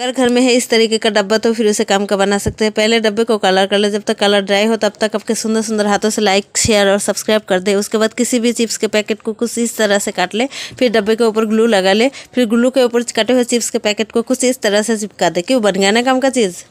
अगर घर में है इस तरीके का डब्बा तो फिर उसे काम का बना सकते हैं। पहले डब्बे को कलर कर ले, जब तक कलर ड्राई हो, तब तक आपके सुंदर सुंदर हाथों से लाइक शेयर और सब्सक्राइब कर दे। उसके बाद किसी भी चिप्स के पैकेट को कुछ इस तरह से काट ले, फिर डब्बे के ऊपर ग्लू लगा ले, फिर ग्लू के ऊपर कटे हुए चिप्स के पैकेट को कुछ इस तरह से चिपका दे। क्यों? बन गया ना काम का चीज़?